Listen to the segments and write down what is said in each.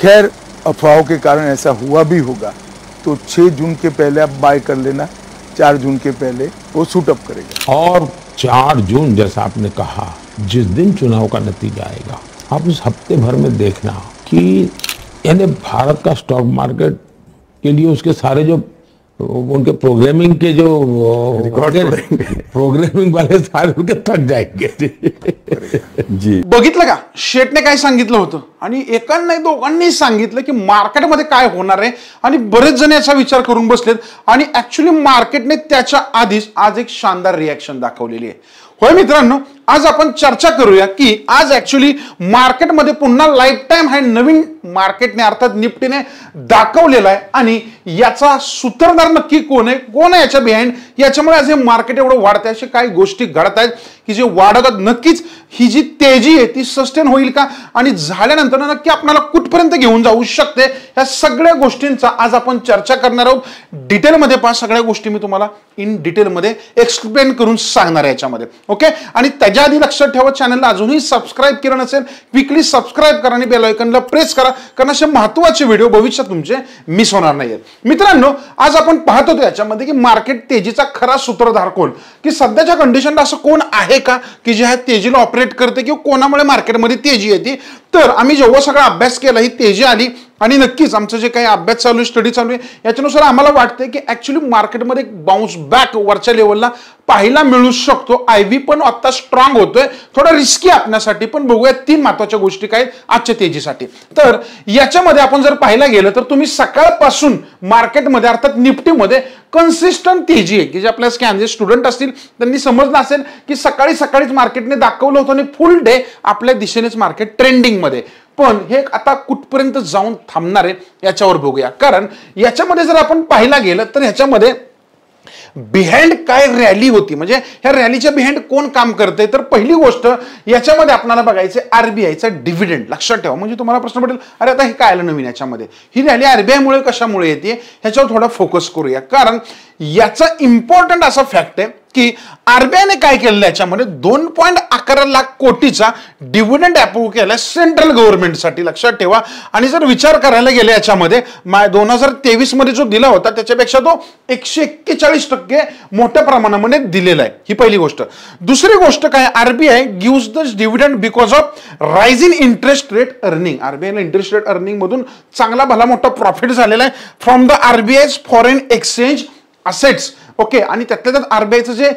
खैर अफवाहों के कारण ऐसा हुआ भी होगा। तो 6 जून के पहले आप बाय कर लेना 4 जून के पहले वो सूट अप करेगा। और चार जून जैसा आपने कहा जिस दिन चुनाव का नतीजा आएगा आप उस हफ़्ते भर में देखना कि यानी भारत का स्टॉक मार्केट के लिए उसके सारे जो उनके प्रोग्रामिंग के जो प्रोग्रामिंग वाले सारे उनके थक जाएँगे। जी। बघितलं का शेटने काय सांगितलं होतं? आणि एकांना दोघांनी सांगितलं की मार्केटमध्ये काय होणार आहे. आणि बरेच जण याचा विचार करून बसलेत. आणि ॲक्च्युली मार्केटने त्याच्या आधीच आज एक शानदार रिॲक्शन दाखवलेली आहे. होय मित्रांनो आज आपण चर्चा करूया की आज ॲक्च्युली मार्केटमध्ये पुन्हा लाईफ टाईम हा नवीन मार्केटने अर्थात निफ्टीने दाखवलेला आहे. आणि याचा सूत्रधार नक्की कोण आहे? कोण आहे याच्या बिहाइंड याच्यामुळे आज हे मार्केट एवढं वाढतंय अशा काही गोष्टी घडत आहेत की जे वाढवतात नक्कीच ही जी तेजी आहे ती सस्टेन होईल का? आणि झाल्यानंतर नक्की आपल्याला कुठपर्यंत घेऊन जाऊ शकते? या सगळ्या गोष्टींचा आज आपण चर्चा करणार आहोत. डिटेलमध्ये पहा सगळ्या गोष्टी मी तुम्हाला इन डिटेलमध्ये एक्सप्लेन करून सांगणार आहे याच्यामध्ये. ओके आणि त्याच्या आधी लक्षात ठेवा चॅनलला अजूनही सबस्क्राईब केलं नसेल क्विकली सबस्क्राईब करा आणि बेलायकनला प्रेस करा कारण असे महत्त्वाचे व्हिडिओ भविष्यात तुमचे मिस होणार नाहीत मित्रांनो आज आपण पाहत होतो याच्यामध्ये की मार्केट तेजीचा खरा सूत्रधार कोण? की सध्याच्या कंडिशनला असं कोण आहे? का की जे आहे तेजीला ऑपरेट करते किंवा कोणामुळे मार्केटमध्ये तेजी येते? तर आम्ही जेव्हा सगळा अभ्यास केला ही तेजी आली आणि नक्कीच आमचं जे काही अभ्यास चालू आहे स्टडी चालू आहे याच्यानुसार आम्हाला वाटतंय की ऍक्च्युली मार्केटमध्ये एक बाउन्स बॅक वरच्या लेवलला पाहायला मिळू शकतो. आय व्ही पण आता स्ट्रॉंग होतोय. थोडा रिस्की आपण्यासाठी पण बघूया तीन महत्त्वाच्या गोष्टी काय आजच्या तेजीसाठी. तर याच्यामध्ये आपण जर पाहायला गेलं तर तुम्ही सकाळपासून मार्केटमध्ये अर्थात निफ्टीमध्ये कन्सिस्टंट तेजी आहे. की जे आपल्या स्कॅन जे स्टुडंट असतील त्यांनी समजलं असेल की सकाळी सकाळीच मार्केटने दाखवलं होतं आणि फुल डे आपल्या दिशेनेच मार्केट ट्रेंडिंग मध्ये. पण हे आता कुठपर्यंत जाऊन थांबणार आहे याच्यावर बघूया. कारण याच्यामध्ये जर आपण पाहायला गेलं तर ह्याच्यामध्ये बिहाइंड काय रॅली होती? म्हणजे ह्या रॅलीच्या बिहाइंड कोण काम करते तर पहिली गोष्ट याच्यामध्ये आपल्याला बघायचं आरबीआयचा डिव्हिडंड लक्षात ठेवा. म्हणजे तुम्हाला प्रश्न पडेल अरे आता हे काय आलं नवीन याच्यामध्ये? ही रॅली आरबीआयमुळे कशामुळे येते? ह्याच्यावर थोडा फोकस करूया. कारण याचा इम्पॉर्टंट असा फॅक्ट आहे की आरबीआयने काय केलं याच्यामध्ये दोन पॉईंट अकरा लाख कोटीचा डिव्हिडंड अप्रूव्ह केला सेंट्रल गव्हर्नमेंटसाठी लक्षात ठेवा. आणि जर विचार करायला गेले याच्यामध्ये दोन हजार तेवीसमध्ये जो दिला होता त्याच्यापेक्षा तो एकशे एक्केचाळीस टक्के मोठ्या प्रमाणामध्ये दिलेला आहे. ही पहिली गोष्ट. दुसरी गोष्ट काय? RBI gives the dividend because of rise in interest rate earning आरबीआयला interest rate earning मधून चांगला भला मोठा प्रॉफिट झालेला आहे. From the RBI foreign exchange assets okay आणि त्यातल्या त्यात आरबीआयचं जे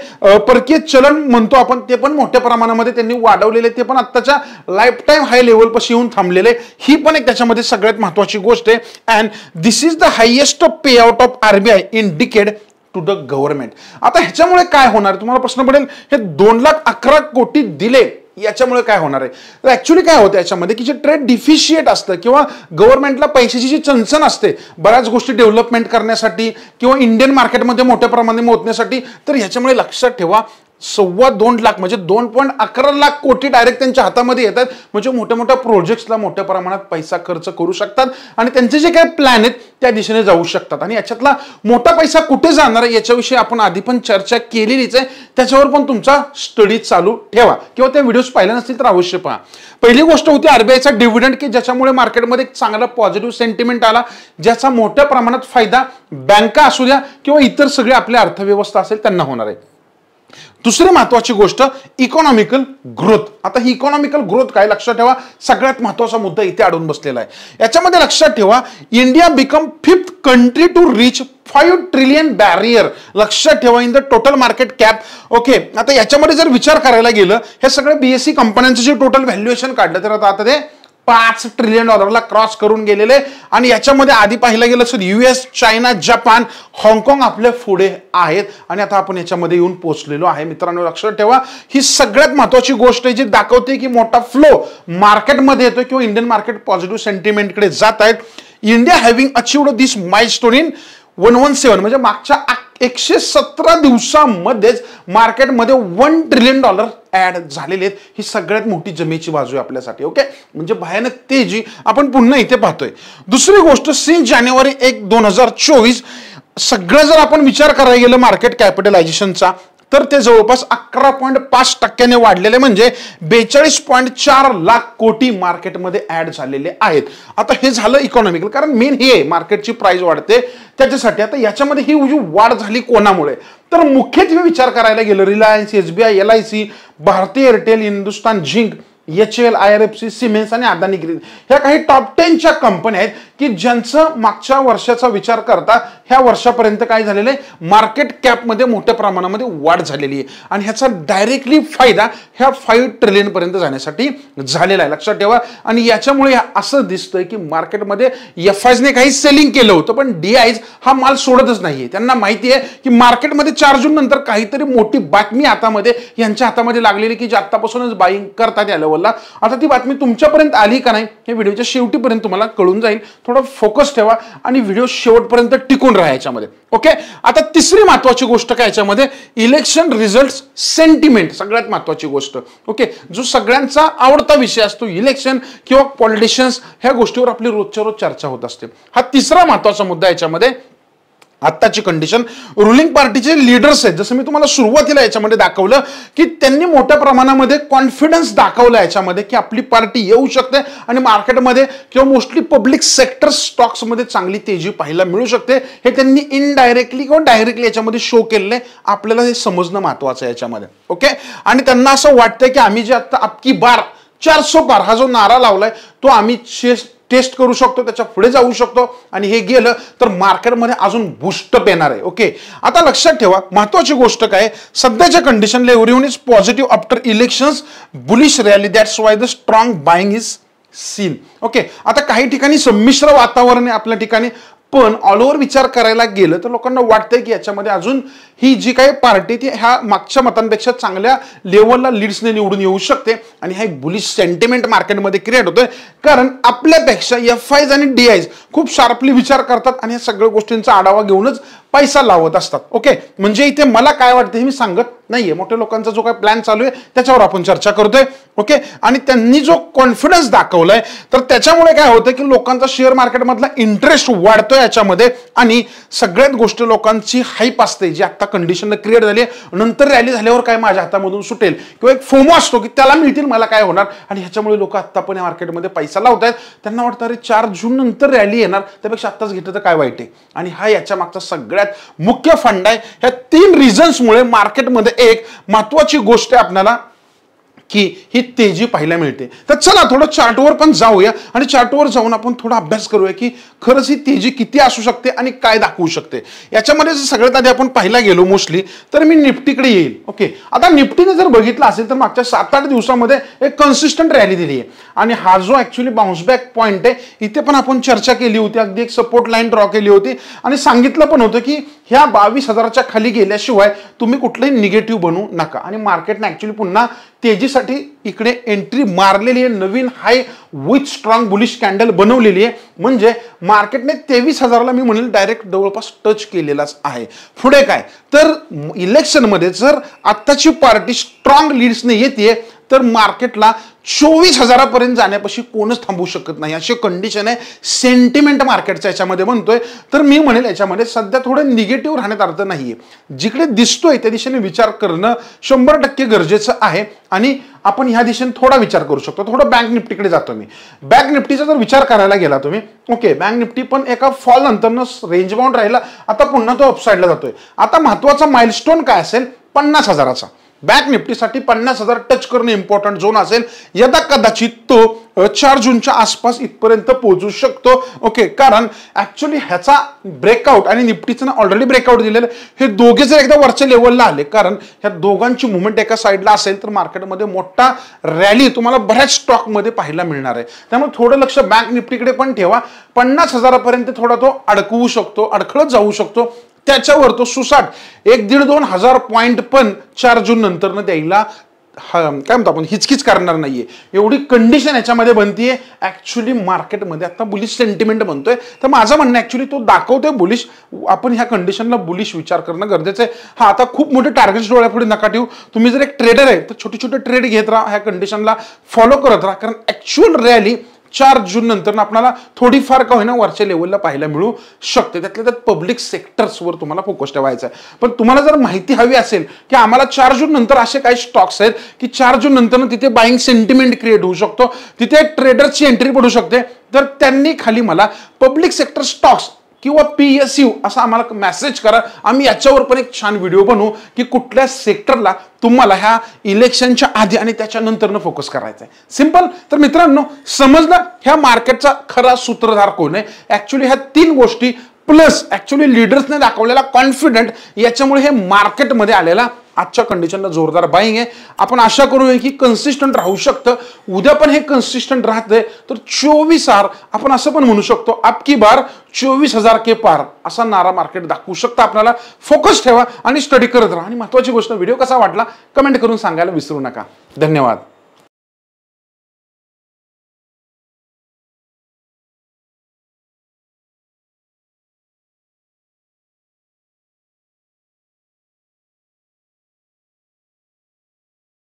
परकीय चलन म्हणतो आपण ते पण मोठ्या प्रमाणामध्ये त्यांनी वाढवलेले ते पण आत्ताच्या लाईफ टाईम हाय लेवलपाशी येऊन थांबलेले ही पण एक त्याच्यामध्ये सगळ्यात महत्वाची गोष्ट आहे. And this is the highest pay out of RBI in decade to the government आता ह्याच्यामुळे काय होणार? तुम्हाला प्रश्न पडेल हे दोन लाख अकरा कोटी दिले. याच्यामुळे काय होणार आहे? तर ऍक्च्युली काय होतं याच्यामध्ये की जे ट्रेड डिफिशिएट असतं किंवा गव्हर्नमेंटला पैशाची जी चणचण असते बऱ्याच गोष्टी डेव्हलपमेंट करण्यासाठी किंवा इंडियन मार्केटमध्ये मोठ्या प्रमाणात मोजण्यासाठी तर ह्याच्यामुळे लक्षात ठेवा सव्वा दोन लाख म्हणजे दोन पॉईंट अकरा लाख कोटी डायरेक्ट त्यांच्या हातामध्ये येतात. म्हणजे मोठ्या मोठ्या प्रोजेक्ट्सला मोठ्या प्रमाणात पैसा खर्च करू शकतात. आणि त्यांचे जे काही प्लॅन आहेत त्या दिशेने जाऊ शकतात. आणि याच्यातला मोठा पैसा कुठे जाणार आहे याच्याविषयी आपण आधी पण चर्चा केलेलीच आहे. त्याच्यावर पण तुमचा स्टडी चालू ठेवा. किंवा त्या व्हिडिओज पाहिल्या नसतील तर अवश्य पहा. पहिली गोष्ट होती आरबीआयचा डिव्हिडंड की ज्याच्यामुळे मार्केटमध्ये एक चांगला पॉझिटिव्ह सेंटिमेंट आला ज्याचा मोठ्या प्रमाणात फायदा बँका असू द्या किंवा इतर सगळे आपल्या अर्थव्यवस्था असेल त्यांना होणार आहे. दुसरी महत्वाची गोष्ट इकॉनॉमिकल ग्रोथ आता ही इकॉनॉमिकल ग्रोथ काय? लक्षात ठेवा सगळ्यात महत्त्वाचा मुद्दा इथे अडून बसलेला आहे. याच्यामध्ये लक्षात ठेवा India become fifth country to reach five trillion barrier लक्षात ठेवा in the total market cap okay आता याच्यामध्ये जर विचार करायला गेलं हे सगळं बीएससी कंपन्यांचं जे टोटल व्हॅल्युएशन काढलं तर आता ते पाच ट्रिलियन डॉलरला क्रॉस करून गेलेले. आणि याच्यामध्ये आधी पाहिलं गेलं तर युएस चायना जपान हाँगकाँग आपल्या पुढे आहेत. आणि आता आपण याच्यामध्ये येऊन पोहोचलेलो आहे. मित्रांनो लक्षात ठेवा ही सगळ्यात महत्वाची गोष्ट आहे जी दाखवते की मोठा फ्लो मार्केटमध्ये येतोय किंवा इंडियन मार्केट पॉझिटिव्ह सेंटिमेंटकडे जात आहेत. India having achieved this milestone in one one seven म्हणजे मागच्या एकशे सतरा दिवसामध्येच मार्केटमध्ये वन ट्रिलियन डॉलर ऍड झालेले आहेत. ही सगळ्यात मोठी जमेची बाजू आहे आपल्यासाठी ओके म्हणजे भयानक तेजी आपण पुन्हा इथे पाहतोय. दुसरी गोष्ट सिन्स जानेवारी एक दोन हजार चोवीस सगळं जर आपण विचार करायला गेलं मार्केट कॅपिटलायझेशनचा तर ते जवळपास अकरा पॉईंट पाच टक्क्याने वाढलेले म्हणजे बेचाळीस पॉईंट चार लाख कोटी मार्केटमध्ये ॲड झालेले आहेत. आता हे झालं इकॉनॉमिकल कारण मेन हे आहे मार्केटची प्राइस वाढते. त्याच्यासाठी आता याच्यामध्ये ही जी वाढ झाली कोणामुळे? तर मुख्यत्वे विचार करायला गेलं Reliance S B I L I C Bharti Airtel Hindustan Zinc H L I R F C cements आणि अदानी ग्रीन. ह्या काही टॉप टेनच्या कंपन्या आहेत की ज्यांचं मागच्या वर्षाचा विचार करता ह्या वर्षापर्यंत काय झालेलं आहे? मार्केट कॅपमध्ये मोठ्या प्रमाणामध्ये वाढ झालेली आहे. आणि ह्याचा डायरेक्टली फायदा ह्या फाईव्ह ट्रिलियनपर्यंत जाण्यासाठी झालेला आहे. लक्षात ठेवा. आणि याच्यामुळे असं दिसतंय की मार्केटमध्ये एफ आयजने काही सेलिंग केलं होतं पण डी आयज हा माल सोडतच नाहीये. त्यांना माहिती आहे की मार्केटमध्ये चार जून नंतर काहीतरी मोठी बातमी हातामध्ये यांच्या हातामध्ये लागलेली की जे आत्तापासूनच बाईंग करतात या बोलला. आता ती बातमी तुमच्यापर्यंत आली का नाही हे व्हिडिओच्या शेवटीपर्यंत तुम्हाला कळून जाईल. थोडं फोकस ठेवा आणि व्हिडिओ शेवटपर्यंत टिकून राहा याच्यामध्ये. ओके? आता तिसरी महत्वाची गोष्ट काय याच्यामध्ये? Election result sentiment. सगळ्यात महत्वाची गोष्ट. ओके? जो सगळ्यांचा आवडता विषय असतो इलेक्शन किंवा पॉलिटिशियन्स ह्या गोष्टीवर आपली रोजच्या रोज चर्चा होत असते. हा तिसरा महत्त्वाचा मुद्दा याच्यामध्ये आत्ताची कंडिशन रुलिंग पार्टीचे लीडर्स आहेत. जसं मी तुम्हाला सुरुवातीला याच्यामध्ये दाखवलं की त्यांनी मोठ्या प्रमाणामध्ये कॉन्फिडन्स दाखवला याच्यामध्ये की आपली पार्टी येऊ शकते आणि मार्केटमध्ये किंवा मोस्टली पब्लिक सेक्टर स्टॉक्समध्ये चांगली तेजी पाहायला मिळू शकते. हे त्यांनी इनडायरेक्टली किंवा डायरेक्टली याच्यामध्ये शो केलेले आहे. आपल्याला हे समजणं महत्वाचं आहे याच्यामध्ये. ओके आणि त्यांना असं वाटतंय की आम्ही जे आता अबकी बार चारसो बार हा जो नारा लावलाय तो आम्ही टेस्ट करू शकतो त्याच्या पुढे जाऊ शकतो आणि हे गेलं तर मार्केटमध्ये अजून बुस्टअप येणार आहे ओके आता लक्षात ठेवा महत्वाची गोष्ट काय? सध्याच्या कंडिशनला everyone is positive after elections bullish rally that's why the strong buying is seen okay आता काही ठिकाणी संमिश्र वातावरण आहे आपल्या ठिकाणी पण ऑल ओव्हर विचार करायला गेलं तर लोकांना वाटतंय की याच्यामध्ये अजून ही जी काही पार्टी ती ह्या मागच्या मतांपेक्षा चांगल्या लेवलला लीड्सने निवडून येऊ शकते. आणि हा एक बुलिश सेंटिमेंट मार्केटमध्ये क्रिएट होतोय. कारण आपल्यापेक्षा एफ आयज आणि डी आयज खूप शार्पली विचार करतात आणि या सगळ्या गोष्टींचा आढावा घेऊनच पैसा लावत असतात. ओके म्हणजे इथे मला काय वाटतं हे मी सांगत नाहीये. मोठ्या लोकांचा जो काय प्लॅन चालू आहे त्याच्यावर आपण चर्चा करतोय. ओके आणि त्यांनी जो कॉन्फिडन्स दाखवलाय तर त्याच्यामुळे काय होतं की लोकांचा शेअर मार्केटमधला इंटरेस्ट वाढतोय याच्यामध्ये. आणि सगळ्यात गोष्ट लोकांची हाईप असते जी आता कंडिशन क्रिएट झाली आहे. नंतर रॅली झाल्यावर काय माझ्या हातामधून सुटेल? किंवा एक फोमो असतो की त्याला मिळतील मला काय होणार? आणि ह्याच्यामुळे लोक आत्ता पण या मार्केटमध्ये पैसा लावत आहेत त्यांना वाटतं अरे चार जून नंतर रॅली येणार. त्यापेक्षा आत्ताच घेतलं तर काय वाईट आहे? आणि हा याच्या मागचा सगळ्या सगळ्यात मुख्य फंड आहे. ह्या तीन रिझन्समुळे मार्केटमध्ये एक महत्वाची गोष्ट आहे आपल्याला की ही तेजी पाहायला मिळते. तर चला थोडं चार्टवर पण जाऊया आणि चार्टवर जाऊन आपण थोडा अभ्यास करूया की खरंच ही तेजी किती असू शकते आणि काय दाखवू शकते. याच्यामध्ये जर सगळ्यात आधी आपण पाहायला गेलो मोस्टली तर मी निफ्टीकडे येईल. ओके. आता निफ्टीने जर बघितलं असेल तर मागच्या सात आठ दिवसामध्ये एक कन्सिस्टंट रॅली दिली आहे. आणि हा जो ॲक्च्युली बाउन्सबॅक पॉईंट आहे इथे पण आपण चर्चा केली होती. अगदी एक सपोर्ट लाईन ड्रॉ केली होती. आणि सांगितलं पण होतं की ह्या बावीस हजाराच्या खाली गेल्याशिवाय तुम्ही कुठलंही निगेटिव्ह बनवू नका. आणि मार्केटने ॲक्च्युली पुन्हा तेजीसाठी इकडे एंट्री मारलेली आहे. नवीन high with strong bullish candle बनवलेली आहे. म्हणजे मार्केटने तेवीस हजाराला मी म्हणेल डायरेक्ट जवळपास टच केलेलाच आहे. पुढे काय? तर इलेक्शनमध्ये जर आत्ताची पार्टी स्ट्रॉंग लीड्सने येते तर मार्केटला चोवीस हजारापर्यंत जाण्यापाशी कोणच थांबवू शकत नाही. अशी कंडिशन आहे. सेंटिमेंट मार्केटच्या याच्यामध्ये म्हणतोय तर मी म्हणेल याच्यामध्ये सध्या थोडं निगेटिव्ह राहण्यात अर्थ नाही आहे जिकडे दिसतोय त्या दिशेने विचार करणं शंभर टक्के गरजेचं आहे. आणि आपण ह्या दिशेने थोडा विचार करू शकतो. थोडं बँक निफ्टीकडे जातो मी. बँक निफ्टीचा जर विचार करायला गेला तुम्ही ओके बँक निफ्टी पण एका फॉल नंतरनं रेंज बाउंड राहिला. आता पुन्हा तो अपसाईडला जातोय. आता महत्त्वाचा माइलस्टोन काय असेल? पन्नास हजाराचा. बँक निफ्टीसाठी पन्नास हजार टच करणं इम्पॉर्टंट झोन असेल. यदा कदाचित तो चार जूनच्या आसपास इथपर्यंत पोहोचू शकतो. ओके कारण ऍक्च्युली ह्याचा ब्रेकआउट आणि निफ्टीचं ना ऑलरेडी ब्रेकआउट दिलेलं हे दोघे जर एकदा वरच्या लेवलला आले कारण ह्या दोघांची मुवमेंट एका साईडला असेल तर मार्केटमध्ये मोठा रॅली तुम्हाला बऱ्याच स्टॉकमध्ये पाहायला मिळणार आहे. त्यामुळे थोडं लक्ष बँक निफ्टीकडे पण ठेवा. पन्नास हजारापर्यंत थोडा तो अडकवू शकतो अडखळत जाऊ शकतो. त्याच्यावर तो सुसाट. एक दीड दोन हजार पॉईंट पण चार जून नंतर द्यायला काय म्हणतो आपण हिचकिच करणार नाहीये. एवढी कंडिशन याच्यामध्ये बनतीये. ऍक्च्युली मार्केटमध्ये आता बुलिश सेंटिमेंट बनतोय. तर माझं म्हणणं ऍक्च्युली तो दाखवतोय बुलिश आपण ह्या कंडिशनला बुलिश विचार करणं गरजेचं आहे. हा आता खूप मोठे टार्गेट्स डोळ्यापुढे नका ठेवू. तुम्ही जर एक ट्रेडर आहे तर छोटे छोटे ट्रेड घेत राहा ह्या कंडिशनला फॉलो करत राहा. कारण ऍक्च्युअल रॅली चार जून नंतर आपल्याला थोडीफार का होईना वरच्या लेवलला पाहायला मिळू शकते. त्यातल्या त्यात पब्लिक सेक्टर्सवर तुम्हाला फोकस ठेवायचा आहे. पण तुम्हाला जर माहिती हवी असेल की आम्हाला चार जून नंतर असे काही स्टॉक्स आहेत की चार जून नंतर तिथे बाईंग सेंटिमेंट क्रिएट होऊ शकतो तिथे ट्रेडर्सची एंट्री पडू शकते तर त्यांनी खाली मला पब्लिक सेक्टर स्टॉक्स किंवा पी एस यू असं आम्हाला मेसेज करा. आम्ही याच्यावर पण एक छान व्हिडिओ बनवू की कुठल्या सेक्टरला तुम्हाला ह्या इलेक्शनच्या आधी आणि त्याच्यानंतरनं फोकस करायचा आहे सिंपल तर मित्रांनो समजलं? ह्या मार्केटचा खरा सूत्रधार कोण आहे? ॲक्च्युली ह्या तीन गोष्टी प्लस ॲक्च्युली लिडर्सने दाखवलेला कॉन्फिडंट याच्यामुळे हे मार्केटमध्ये आलेला आजच्या कंडिशनला जोरदार बाईंग आहे. आपण आशा करूया की कन्सिस्टंट राहू शकतं. उद्या पण हे कन्सिस्टंट राहतंय. तर चोवीस आर आपण असं पण म्हणू शकतो आपकी बार चोवीस हजार के पार. असा नारा मार्केट दाखवू शकतं आपल्याला. फोकस ठेवा आणि स्टडी करत राहा. आणि महत्त्वाची गोष्ट व्हिडिओ कसा वाटला कमेंट करून सांगायला विसरू नका. धन्यवाद.